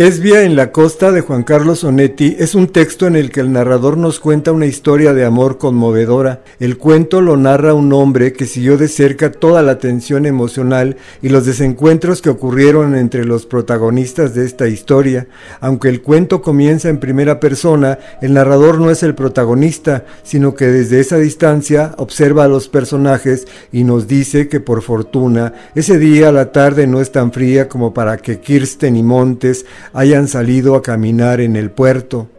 Esbia en la costa de Juan Carlos Onetti es un texto en el que el narrador nos cuenta una historia de amor conmovedora. El cuento lo narra un hombre que siguió de cerca toda la tensión emocional y los desencuentros que ocurrieron entre los protagonistas de esta historia. Aunque el cuento comienza en primera persona, el narrador no es el protagonista, sino que desde esa distancia observa a los personajes y nos dice que por fortuna ese día la tarde no es tan fría como para que Kirsten y Montes hayan salido a caminar en el puerto.